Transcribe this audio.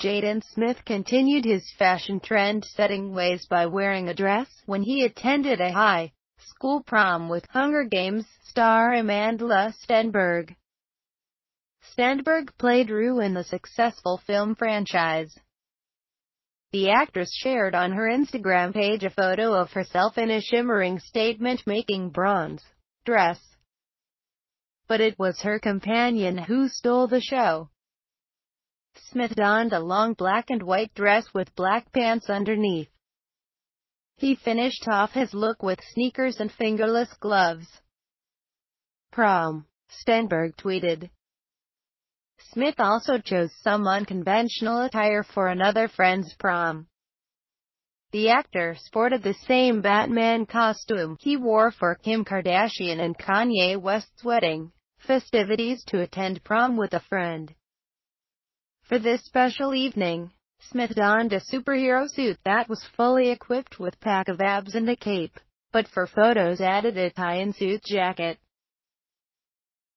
Jaden Smith continued his fashion trend-setting ways by wearing a dress when he attended a high school prom with Hunger Games star Amandla Stenberg. Stenberg played Rue in the successful film franchise. The actress shared on her Instagram page a photo of herself in a shimmering statement-making bronze dress. But it was her companion who stole the show. Smith donned a long black and white dress with black pants underneath. He finished off his look with sneakers and fingerless gloves. Prom. Stenberg tweeted. Smith also chose some unconventional attire for another friend's prom. The actor sported the same Batman costume he wore for Kim Kardashian and Kanye West's wedding festivities to attend prom with a friend. For this special evening, Smith donned a superhero suit that was fully equipped with pack of abs and a cape, but for photos added a tie and suit jacket.